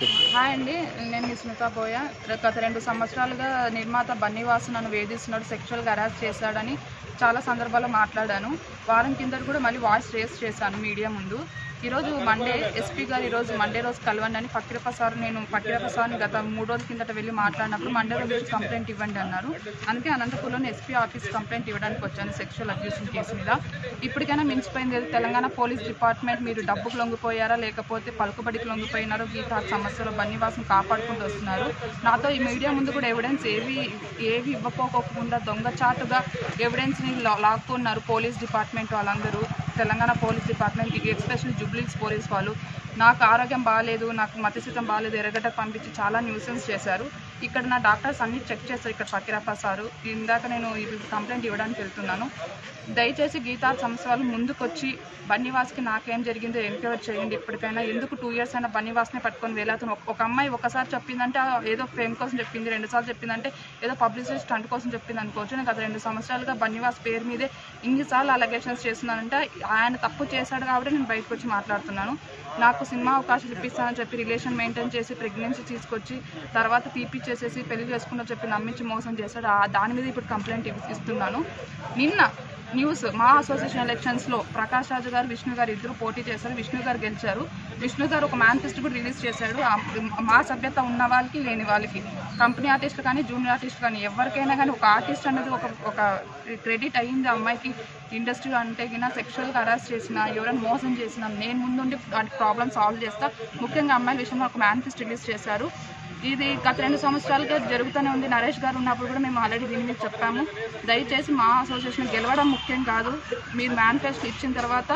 Hi అండి. నేను మీ స్మితా బోయ. గత రెండు సంవత్సరాలుగా నిర్మాత బన్నీవాసు నన్ను వేధిస్తున్నాడు సెక్షువల్గా హరాస్ చేశాడని చాలా సందర్భాల్లో మాట్లాడాను. వారం కింద కూడా మళ్ళీ వాయిస్ రేస్ చేశాను మీడియా ముందు. ఈరోజు మండే ఎస్పీ గారు ఈరోజు మండే రోజు కలవండి అని ఫకీరప్ప సార్ నేను ఫకీరప్ప సార్ని గత మూడు రోజుల కిందట వెళ్ళి మాట్లాడినప్పుడు మండే రోజు కంప్లైంట్ ఇవ్వండి అన్నారు. అందుకే అనంతపురంలో ఎస్పీ ఆఫీస్ కంప్లైంట్ ఇవ్వడానికి వచ్చాను సెక్షువల్ అబ్యూస్ కేసు మీద. ఇప్పటికైనా మించిపోయింది తెలంగాణ పోలీస్ డిపార్ట్మెంట్ మీరు డబ్బుకు లొంగిపోయారా? లేకపోతే పలుకుబడికి లొంగిపోయినారో? గీత సమస్యలో బన్నివాసం కాపాడుకుంటూ వస్తున్నారు. నాతో ఈ మీడియా ముందు కూడా ఎవిడెన్స్ ఏవి ఏవి ఇవ్వకపోకుండా దొంగచాటుగా ఎవిడెన్స్ని లా- లాక్కున్నారు పోలీస్ డిపార్ట్మెంట్ వాళ్ళందరూ. తెలంగాణ పోలీస్ డిపార్ట్మెంట్ ఎస్పెషల్ జూబ్లీస్ పోలీస్ వాళ్ళు. నాకు ఆరోగ్యం బాగాలేదు నాకు మతిస్థితం బాగాలేదు ఎరగటకు పంపించి చాలా న్యూసెన్స్ చేశారు. ఇక్కడ నా డాక్టర్స్ అన్ని చెక్ చేస్తారు ఇక్కడ ఫకీరప్ప సారు. ఇందాక నేను కంప్లైంట్ ఇవ్వడానికి వెళ్తున్నాను. దయచేసి గీతా సంస్థ వాళ్ళు ముందుకొచ్చి బన్నీవాస్కి నాకేం జరిగిందో ఎంక్వైరీ చేయండి. ఇప్పటికైనా ఎందుకు టూ ఇయర్స్ అయినా బన్నివాస్నే పట్టుకొని వెళ్ళాను ఒక అమ్మాయి ఒకసారి చెప్పిందంటే ఏదో ఫేమ్ కోసం చెప్పింది రెండు సార్లు చెప్పిందంటే ఏదో పబ్లిసిటీ స్టంట్ కోసం చెప్పింది అనుకోవచ్చు. నేను గత రెండు సంవత్సరాలుగా బన్నీవాస్ పేరు మీదే ఇన్నిసార్లు అలగేషన్స్ చేస్తున్నానంటే ఆయన తప్పు చేశాడు కాబట్టి నేను బయటకు వచ్చి మాట్లాడుతున్నాను. నాకు సినిమా అవకాశాలు ఇప్పిస్తానని చెప్పి రిలేషన్ మెయింటైన్ చేసి ప్రెగ్నెన్సీ తీసుకొచ్చి తర్వాత తీపిచ్చేసేసి పెళ్ళి చేసుకుంటూ చెప్పి నమ్మించి మోసం చేశాడు. ఆ దాని మీద ఇప్పుడు కంప్లైంట్ ఇస్తున్నాను. నిన్న న్యూస్ మా అసోసియేషన్ ఎలక్షన్స్లో ప్రకాష్ రాజు గారు విష్ణు గారు ఇద్దరు పోటీ చేశారు. విష్ణు గారు గెలిచారు. విష్ణు గారు ఒక మేనిఫెస్టో కూడా రిలీజ్ చేశాడు. ఆ- మా సభ్యత ఉన్న వాళ్ళకి లేని వాళ్ళకి. కంపెనీ ఆర్టిస్ట్ కానీ జూనియర్ ఆర్టిస్ట్ కానీ ఎవరికైనా కానీ ఒక ఆర్టిస్ట్ అనేది ఒక ఒక క్రెడిట్ అయ్యింది అమ్మాయికి. ఇండస్ట్రీ అంటే గిన సెక్షువల్గా హరాస్ చేసిన ఎవరైనా మోసం చేసిన నేను ముందుండి వాటి ప్రాబ్లమ్ సాల్వ్ చేస్తా. ముఖ్యంగా అమ్మాయిల విషయంలో ఒక మేనిఫెస్టో రిలీజ్ చేశారు. ఇది గత రెండు సంవత్సరాలుగా జరుగుతూనే ఉంది. నరేష్ గారు ఉన్నప్పుడు కూడా మేము ఆల్రెడీ దీని మీద చెప్పాము. దయచేసి మా అసోసియేషన్ గెలవడం ముఖ్యం కాదు. మీరు మేనిఫెస్టో ఇచ్చిన తర్వాత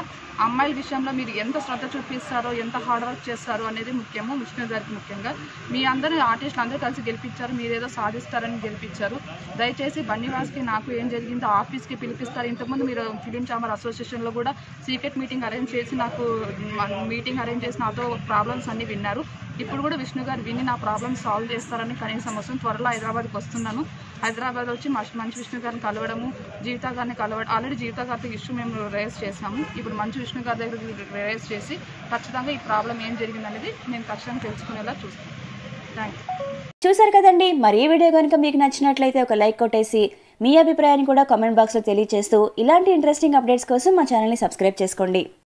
అమ్మాయిల విషయంలో మీరు ఎంత శ్రద్ధ చూపిస్తారో ఎంత హార్డ్ వర్క్ చేస్తారో అనేది ముఖ్యము. విష్ణు గారికి ముఖ్యంగా. మీ అందరూ ఆర్టిస్టులు అందరూ కలిసి గెలిపించారు. మీరేదో సాధిస్తారని గెలిపించారు. దయచేసి బన్నీవాస్కి నాకు ఏం జరిగిందో ఆఫీస్కి పిలిపిస్తారు. ఇంతకుముందు మీరు ఫిలిం ఛాంబర్ అసోసియేషన్లో కూడా సీక్రెట్ మీటింగ్ అరేంజ్ చేసి నాకు మీటింగ్ అరేంజ్ చేసి నాతో ప్రాబ్లమ్స్ అన్నీ విన్నారు. ఇప్పుడు కూడా విష్ణు గారు విని నా ప్రాబ్లమ్స్ సాల్వ్ చేస్తారని కనీసం అవసరం. త్వరలో హైదరాబాద్కి వస్తున్నాను. హైదరాబాద్ వచ్చి మంచి మంచి విష్ణు గారిని కలవడము జీవితా గారిని కలవడం ఆల్రెడీ జీవితా గారితో ఇష్యూ మేము రేస్ చేసాము ఇప్పుడు మంచి విష్ణు గారి దగ్గర రేస్ చేసి ఖచ్చితంగా ఈ ప్రాబ్లం ఏం జరిగిందనేది నేను ఖచ్చితంగా తెలుసుకునేలా చూస్తాను. థ్యాంక్ చూసారు కదండి మరి ఈ వీడియో కనుక మీకు నచ్చినట్లయితే ఒక లైక్ కొట్టేసి మీ అభిప్రాయాన్ని కూడా కామెంట్ బాక్స్లో తెలియజేస్తూ ఇలాంటి ఇంట్రెస్టింగ్ అప్డేట్స్ కోసం మా ఛానల్ని సబ్స్క్రైబ్ చేసుకోండి.